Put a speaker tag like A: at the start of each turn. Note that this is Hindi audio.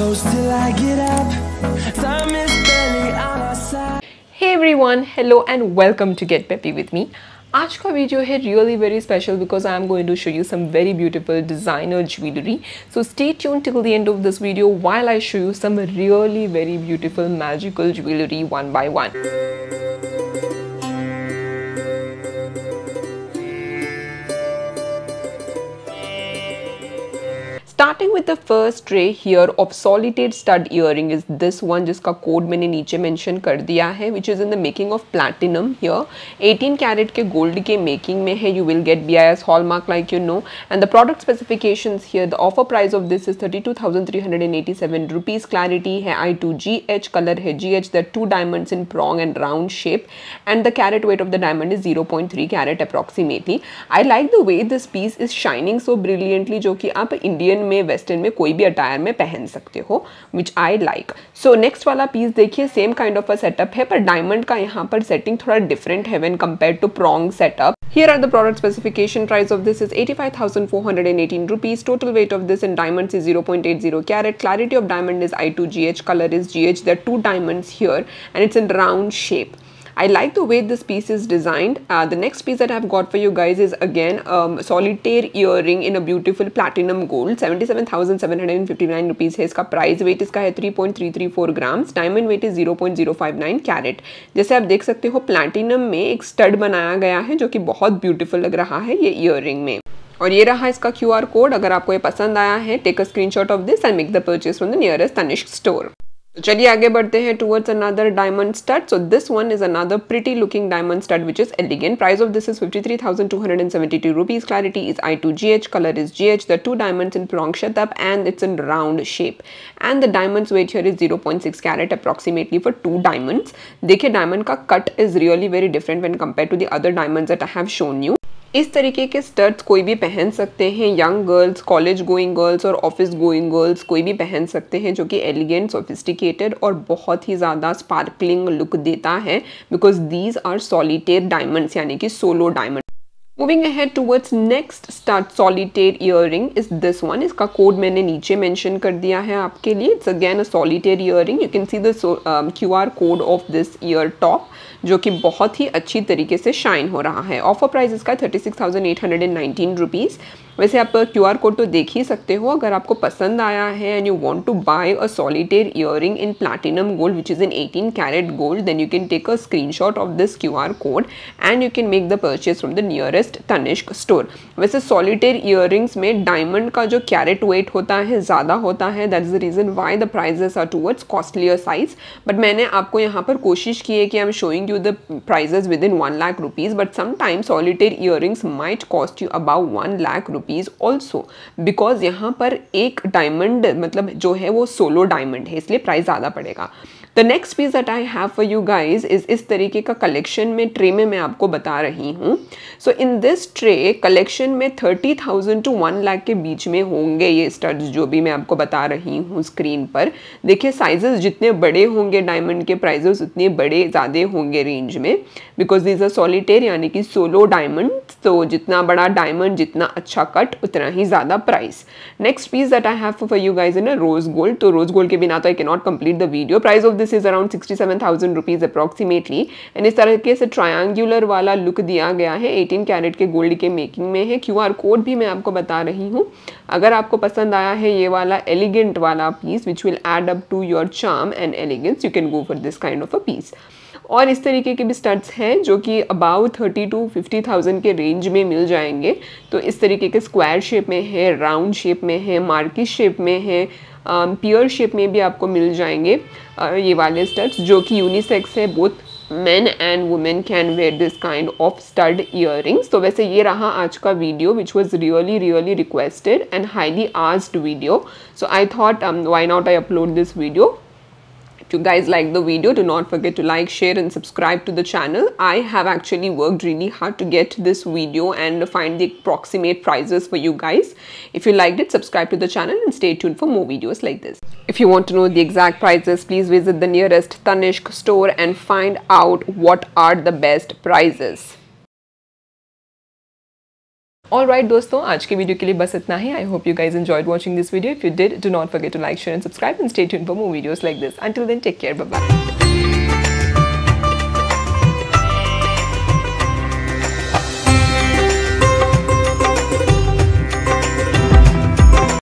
A: close till I get up. Time is barely on our side.
B: Hey everyone, hello and welcome to Get Peppy with me. आज का वीडियो है really very special because I am going to show you some very beautiful designer jewellery so stay tune till the end of this video while I show you some really very beautiful magical jewelry one by one. starting with the first tray here of solitaire stud earring is this one जिसका कोड मैंने नीचे मेंशन कर दिया है which is in the making of platinum here 18 carat के गोल्ड के मेकिंग में है you will get B I S hallmark like you know and the product specification here the offer price of this is thirty two thousand three hundred and eighty seven rupees clarity है I two G H colour है G H the two diamonds in prong and round shape and the carat weight of the diamond is zero point three carat approximately I like the way this piece is shining so brilliantly जो कि आप इंडियन में वेस्टर्न में कोई भी अटायर में पहन सकते हो which I like so next वाला पीस देखिए same kind of a setup है पर डायमंड का यहाँ पर सेटिंग थोड़ा डिफरेंट है when compare to prong setup here are the product specification price of this is eighty five thousand four hundred and eighteen rupees total weight of this in diamond zero point eight zero carat clarity of diamond is I two G H colour is G H the two diamonds and it's in round shape I like the way this piece is designed. Uh, the next piece that I've got for you guys is again um, solitaire earring in a beautiful platinum gold. 77,759 rupees है इसका price. Weight इसका है 3.334 grams. Diamond weight is 0.059 carat. जैसे आप देख सकते हो platinum में एक stud बनाया गया है जो कि बहुत beautiful लग रहा है ये earring में और ये रहा इसका क्यू कोड अगर आपको ये पसंद आया है take a screenshot of this and make the purchase from the nearest Tanishq store तो चलिए आगे बढ़ते हैं towards another diamond stud so this one is another pretty looking diamond stud which is elegant price of this is fifty three thousand two hundred and seventy two rupees clarity is I two G H colour is G H the two diamonds in prong setup and it's in round shape and the diamonds weight here is zero point six carat approximately for two diamonds देखिए डायमंड का cut is really very different when compare to the other diamonds I have shown you इस तरीके के स्टर्ट्स कोई भी पहन सकते हैं young girls college going girls और ऑफ़िस गोइंग गर्ल्स कोई भी पहन सकते हैं जो कि एलिगेंट सोफिस्टिकेटेड और बहुत ही ज़्यादा स्पार्कलिंग लुक देता है because these are solitaire diamonds यानी कि solo diamond moving ahead towards next stud solitaire earring is this one इसका कोड मैंने नीचे मैंशन कर दिया है आपके लिए. It's again a solitaire earring you can see the Q R code of this ear top जो कि बहुत ही अच्छी तरीके से शाइन हो रहा है. ऑफ़र प्राइस इसका thirty six thousand eight hundred and nineteen rupees वैसे आप क्यू आर कोड तो देख ही सकते हो, अगर आपको पसंद आया है and you want to buy a solitaire earring in platinum gold which is in eighteen carat gold then you can take a screen shot of this Q R code and you can make the purchase from the nearest Tanishq store वैसे सॉलिटेयर ईयरिंग्स में डायमंड का जो कैरेट वेट होता है, ज़्यादा होता है that is the reason why the prices are towards costlier size but मैंने आपको यहाँ पर कोशिश की है कि I am showing you the prices within 1 lakh rupees, but sometimes solitaire might cost you you about 1 lakh rupees also because यहाँ पर एक डायमंड मतलब जो है वो सोलो डायमंड है, इसलिए प्राइस ज़्यादा पड़ेगा। The next piece that I have for you guys is इस तरीके का कलेक्शन में ट्रे में मैं आपको बता रही हूँ। So in this tray collection में thirty thousand to one lakh के बीच में होंगे ये स्टड्स जो भी मैं आपको बता रही हूँ स्क्रीन पर। देखिए साइजेस जितने बड़े होंगे डायमंड के प्राइजेस उतने बड़े ज़्यादा होंगे रेंज में। बिकॉज़ दीज आर सॉलिटेयर यानी कि सोलो डायमंड तो जितना बड़ा डायमंड जितना अच्छा कट उतना ही ज़्यादा price next piece that I have for you guys in a rose gold तो रोज गोल्ड के बिना तो I can not complete the video price of this is around sixty seven thousand rupees approximately and इस तरीके से ट्रायंगुलर वाला लुक दिया गया है एटीन कैरेट के गोल्ड के मेकिंग में है। क्यू आर कोड भी मैं आपको बता रही हूँ। अगर आपको पसंद आया है ये वाला एलिगेंट वाला piece which will add up to your charm and elegance you can go for this kind of a piece और इस तरीके के भी स्टड्स हैं जो कि about thirty two fifty thousand के रेंज में मिल जाएँगे। तो इस तरीके के स्क्वायर शेप में है राउंड शेप में है मार्किस शेप में है प्योर शेप में भी आपको मिल जाएँगे ये वाले स्टड्स जो कि यूनिसेक्स है both man and women can wear this kind of stud ear rings तो वैसे ये रहा आज का video which was really really requested and highly asked video so I thought why not I upload this video you guys like the video, do not forget to like, share and subscribe to the channel. I have actually worked really hard to get this video and find the approximate prices for you guys. If you liked it, subscribe to the channel and stay tuned for more videos like this. If you want to know the exact prices, please visit the nearest Tanishq store and find out what are the best prices. All right दोस्तों, आज के वीडियो के लिए बस इतना ही। I hope you guys enjoyed watching this video if you did do not forget to like share and subscribe and stay tune for more videos like this until then take care bye